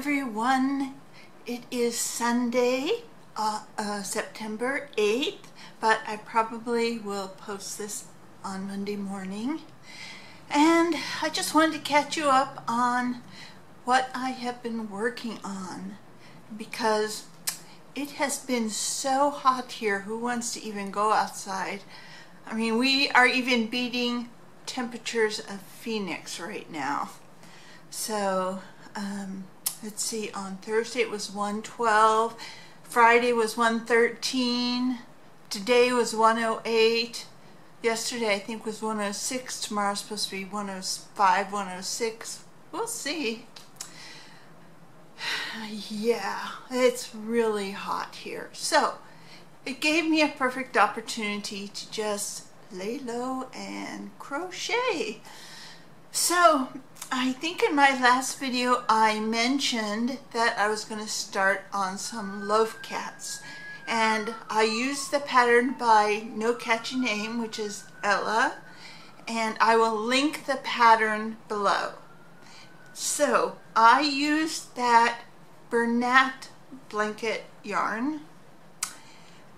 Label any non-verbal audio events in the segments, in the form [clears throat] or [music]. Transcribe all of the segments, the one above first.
everyone. It is Sunday, uh, uh, September 8th, but I probably will post this on Monday morning. And I just wanted to catch you up on what I have been working on because it has been so hot here. Who wants to even go outside? I mean, we are even beating temperatures of Phoenix right now. So, um, let's see, on Thursday it was 112, Friday was 113, today was 108, yesterday I think was 106, tomorrow's supposed to be 105, 106, we'll see. [sighs] Yeah, it's really hot here. So, it gave me a perfect opportunity to just lay low and crochet. So, I think in my last video I mentioned that I was going to start on some loaf cats. And I used the pattern by No Catchy Name which is Ella. And I will link the pattern below. So I used that Bernat blanket yarn.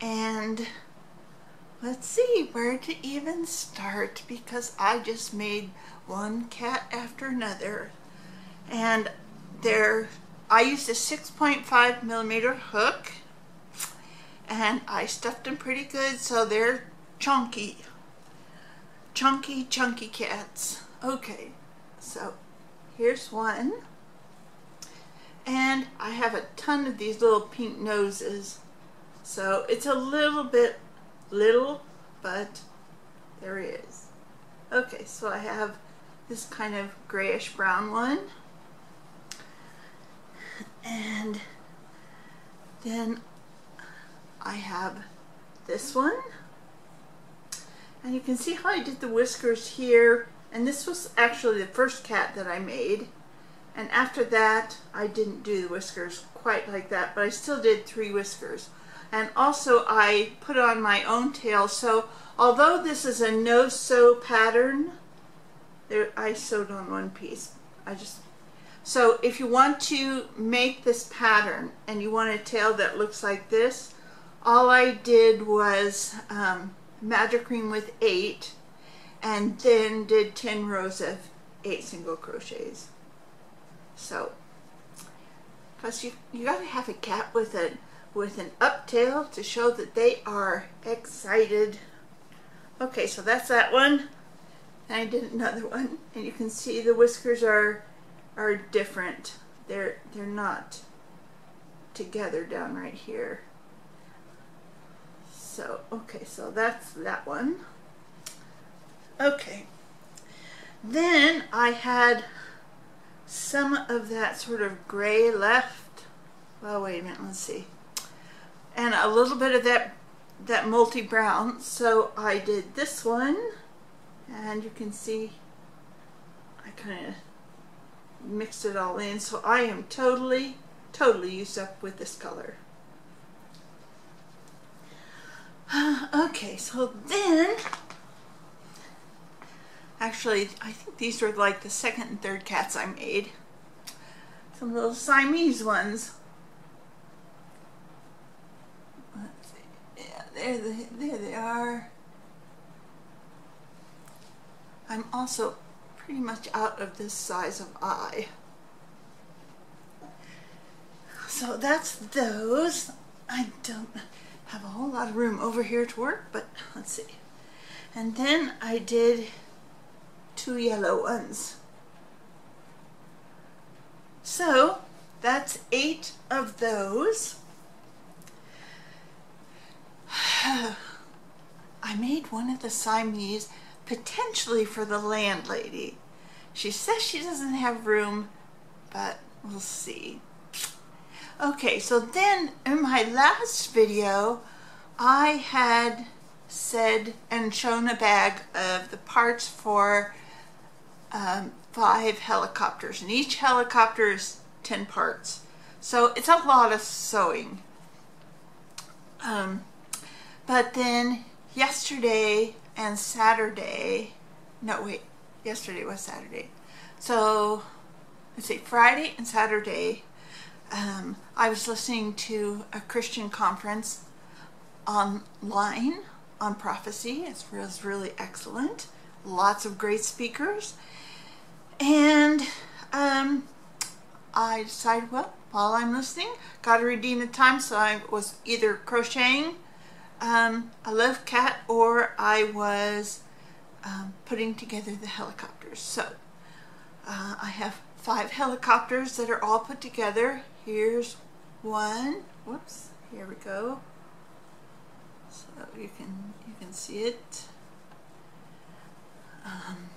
And let's see where to even start because I just made one cat after another. And there I used a 6.5 millimeter hook and I stuffed them pretty good so they're chunky. Chunky chunky cats. Okay so here's one. And I have a ton of these little pink noses. So it's a little bit little but there he is. Okay so I have this kind of grayish brown one. And then I have this one. And you can see how I did the whiskers here. And this was actually the first cat that I made. And after that, I didn't do the whiskers quite like that, but I still did three whiskers. And also I put on my own tail. So although this is a no-sew pattern, there, I sewed on one piece. I just so if you want to make this pattern and you want a tail that looks like this, all I did was um, magic ring with eight and then did 10 rows of eight single crochets. So, plus you, you gotta have a cat with a with an up tail to show that they are excited. Okay, so that's that one. I did another one, and you can see the whiskers are are different. They're they're not together down right here. So, okay, so that's that one. Okay. Then I had some of that sort of gray left. Well, wait a minute, let's see. And a little bit of that that multi brown. So I did this one and you can see I kind of mixed it all in. So I am totally totally used up with this color. [sighs] Okay so then actually I think these were like the second and third cats I made. Some little Siamese ones. Yeah there, they, there they are I'm also pretty much out of this size of eye. So that's those. I don't have a whole lot of room over here to work, but let's see. And then I did two yellow ones. So that's eight of those. [sighs] I made one of the Siamese potentially for the landlady. She says she doesn't have room, but we'll see. Okay, so then in my last video, I had said and shown a bag of the parts for um, five helicopters, and each helicopter is 10 parts. So it's a lot of sewing. Um, but then yesterday and Saturday, no wait, yesterday was Saturday. So let's see, Friday and Saturday, um, I was listening to a Christian conference online on prophecy. It was really excellent. Lots of great speakers. And um, I decided, well, while I'm listening, got to redeem the time. So I was either crocheting um, a loaf cat or I was um, putting together the helicopters. So uh, I have five helicopters that are all put together. Here's one. Whoops. Here we go. So you can you can see it. Um,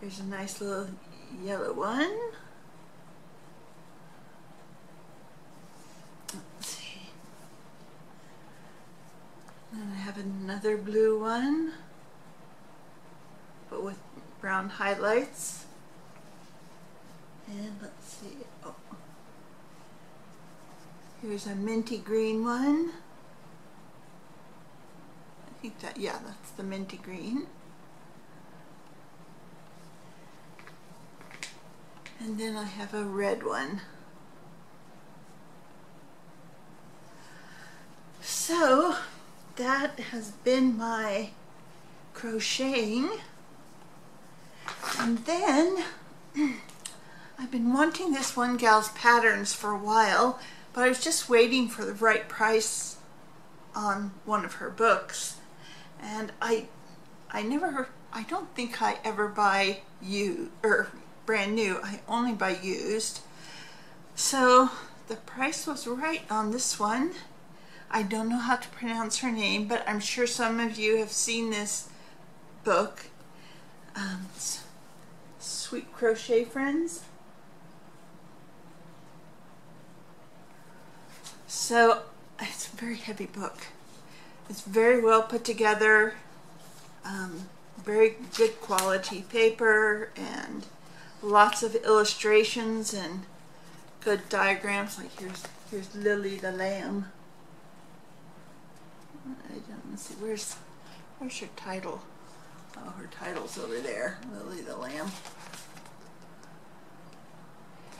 here's a nice little yellow one. Let's see. Then I have another blue one, but with brown highlights. And let's see. Oh. Here's a minty green one. I think that, yeah, that's the minty green. And then I have a red one. So that has been my crocheting. And then [clears throat] I've been wanting this one gal's patterns for a while, but I was just waiting for the right price on one of her books. And I I never I don't think I ever buy you or brand new. I only buy used. So the price was right on this one. I don't know how to pronounce her name, but I'm sure some of you have seen this book. Um, Sweet Crochet Friends. So it's a very heavy book. It's very well put together, um, very good quality paper, and lots of illustrations and good diagrams. Like here's here's Lily the lamb. I don't see where's where's her title. Oh, her title's over there, Lily the lamb.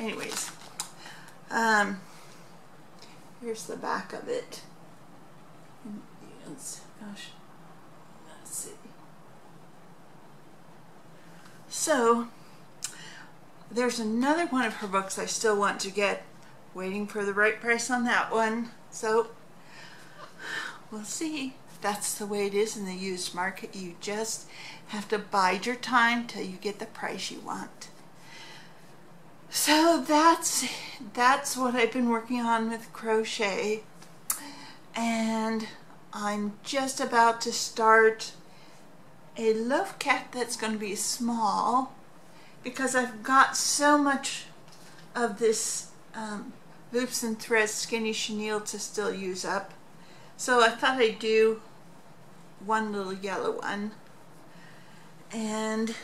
Anyways, um, Here's the back of it. Gosh, let's see. So, there's another one of her books I still want to get. Waiting for the right price on that one. So, we'll see. That's the way it is in the used market. You just have to bide your time till you get the price you want. So that's that's what I've been working on with crochet and I'm just about to start a loaf cat that's going to be small because I've got so much of this um, loops and threads skinny chenille to still use up so I thought I'd do one little yellow one. And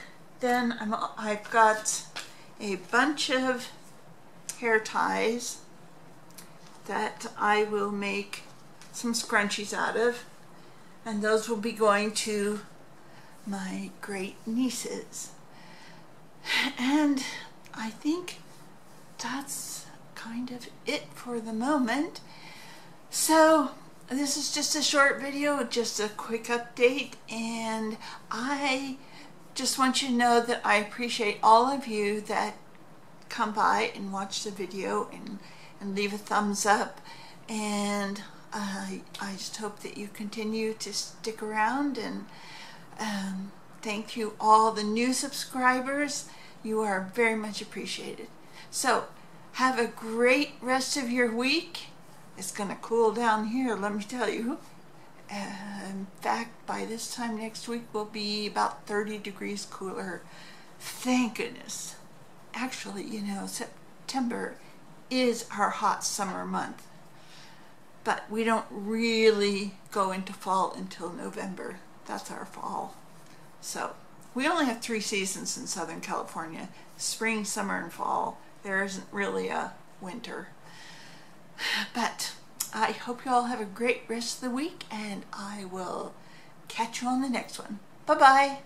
then I'm, I've got a bunch of hair ties that I will make some scrunchies out of. And those will be going to my great nieces. And I think that's kind of it for the moment. So this is just a short video just a quick update and I just want you to know that I appreciate all of you that come by and watch the video and, and leave a thumbs up. And I, I just hope that you continue to stick around and um, thank you all the new subscribers. You are very much appreciated. So have a great rest of your week. It's going to cool down here, let me tell you. Uh, in fact, by this time next week we'll be about 30 degrees cooler. Thank goodness. Actually, you know, September is our hot summer month. But we don't really go into fall until November. That's our fall. So we only have three seasons in Southern California. Spring, summer, and fall. There isn't really a winter. But I hope you all have a great rest of the week and I will catch you on the next one. Bye-bye.